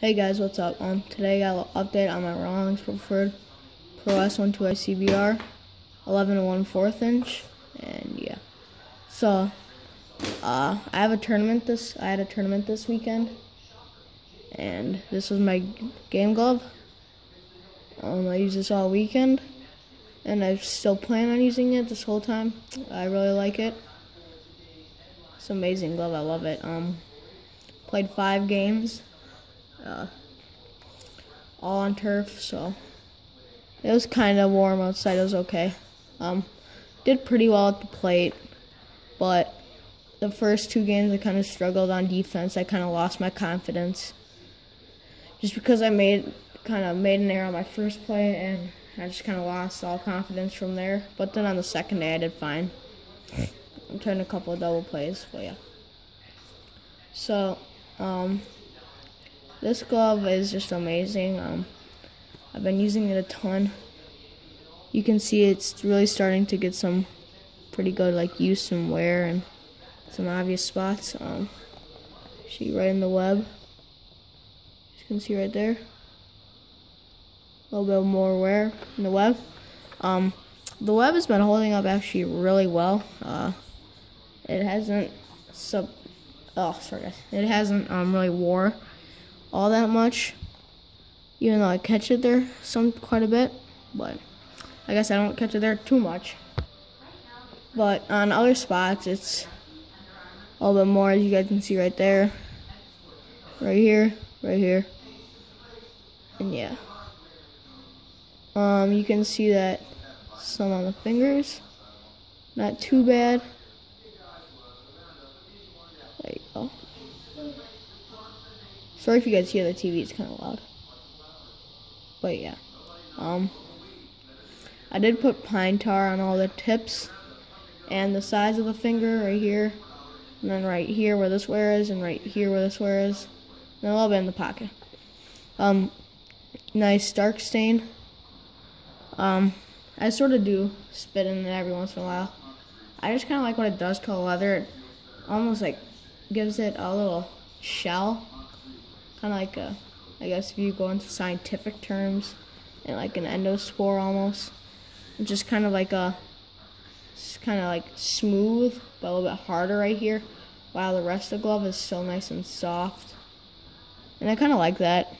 Hey guys, what's up? Um, today I got an update on my Rawlings Preferred Pro S12 CBR, 11 and 1 4th inch, and yeah. So, uh, I have a tournament this, I had a tournament this weekend, and this was my game glove. Um, I used this all weekend, and I still plan on using it this whole time. I really like it. It's amazing glove, I love it. Um, played five games uh, all on turf, so it was kind of warm outside. It was okay. Um, did pretty well at the plate, but the first two games I kind of struggled on defense. I kind of lost my confidence just because I made kind of made an error on my first play and I just kind of lost all confidence from there. But then on the second day I did fine. I'm trying a couple of double plays, but yeah. So, um, this glove is just amazing. Um, I've been using it a ton. You can see it's really starting to get some pretty good like use and wear and some obvious spots. Um, see right in the web. You can see right there. A little bit more wear in the web. Um, the web has been holding up actually really well. Uh, it hasn't sub. Oh, sorry, it hasn't um, really wore all that much, even though I catch it there some quite a bit, but I guess I don't catch it there too much. But on other spots, it's a little bit more, as you guys can see right there, right here, right here, and yeah. Um, you can see that some on the fingers, not too bad. There you go. Sorry if you guys hear the TV, it's kind of loud. But yeah. Um, I did put pine tar on all the tips and the sides of the finger right here. And then right here where this wear is and right here where this wear is. And a little bit in the pocket. Um, nice dark stain. Um, I sort of do spit in it every once in a while. I just kind of like what it does to the leather. It almost like gives it a little shell kind of like a, I guess if you go into scientific terms, and like an endospore almost. It's just kind of like a, kind of like smooth, but a little bit harder right here, while the rest of the glove is still nice and soft. And I kind of like that.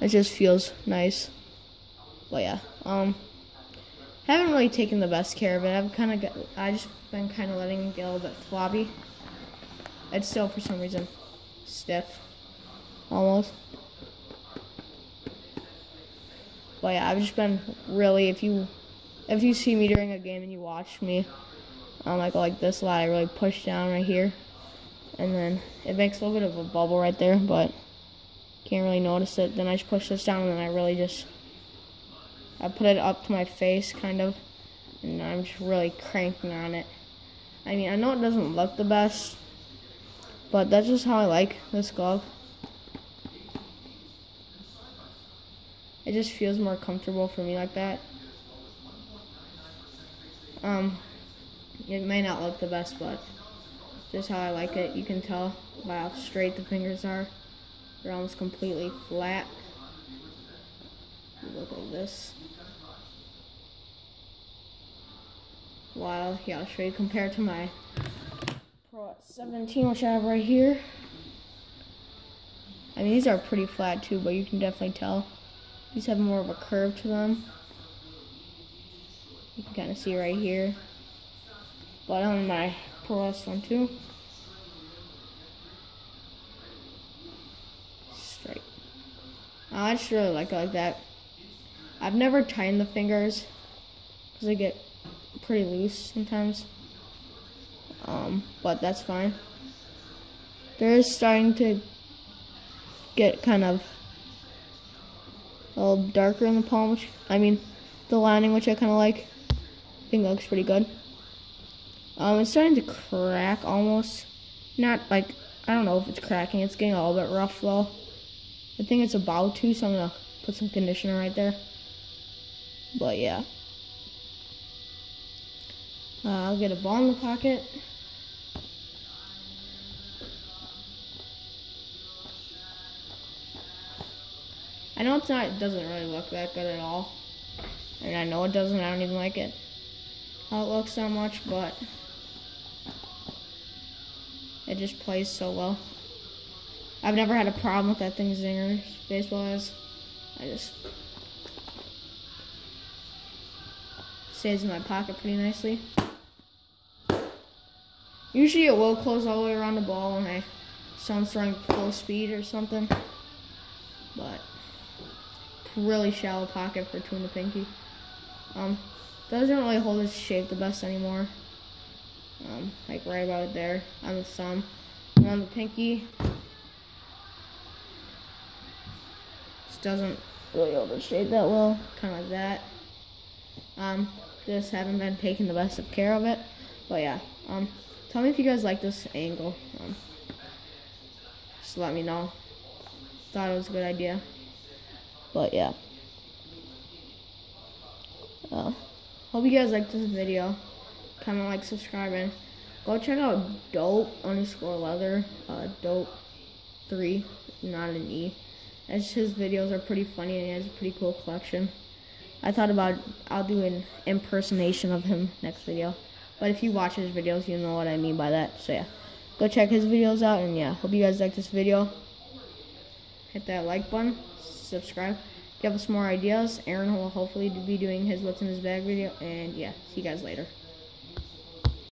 It just feels nice. But yeah, um, haven't really taken the best care of it. I've kind of I just been kind of letting it get a little bit floppy. It's still for some reason stiff almost. But yeah, I've just been really if you if you see me during a game and you watch me, um, I go like this a lot. I really push down right here, and then it makes a little bit of a bubble right there, but can't really notice it. Then I just push this down, and then I really just I put it up to my face, kind of, and I'm just really cranking on it. I mean, I know it doesn't look the best, but that's just how I like this glove. It just feels more comfortable for me like that. Um, it may not look the best, but just how I like it. You can tell by how straight the fingers are. They're almost completely flat. Look like this. While, yeah, I'll show you compared to my Pro 17, which I have right here. I mean, these are pretty flat too, but you can definitely tell. These have more of a curve to them. You can kind of see right here. But on my Pro S12. Straight. I just really like it like that. I've never tightened the fingers because they get pretty loose sometimes. Um, but that's fine. They're starting to get kind of a little darker in the palm, which, I mean, the lining, which I kind of like. I think looks pretty good. Um, it's starting to crack almost. Not like, I don't know if it's cracking. It's getting a little bit rough though. I think it's about to, so I'm going to put some conditioner right there. But yeah. Uh, I'll get a ball in the pocket. I know it's not. It doesn't really look that good at all, and I know it doesn't. I don't even like it how it looks that much, but it just plays so well. I've never had a problem with that thing Zingers baseball is. I just stays in my pocket pretty nicely. Usually it will close all the way around the ball when I someone's throwing full speed or something. But really shallow pocket for Tuna Pinky. Um, doesn't really hold its shape the best anymore. Um, like right about there on the thumb. And on the pinky, just doesn't really hold its shape that well, kind of like that. Um, just haven't been taking the best of care of it. But yeah, um, tell me if you guys like this angle. Um, just let me know. Thought it was a good idea. But yeah. Uh, hope you guys liked this video. Comment, like, subscribing. Go check out Dope underscore Leather. Uh, Dope 3, not an E. As his videos are pretty funny and he has a pretty cool collection. I thought about I'll do an impersonation of him next video. But if you watch his videos, you know what I mean by that. So yeah, go check his videos out. And yeah, hope you guys like this video. Hit that like button, subscribe give us more ideas. Aaron will hopefully be doing his What's in His Bag video. And yeah, see you guys later.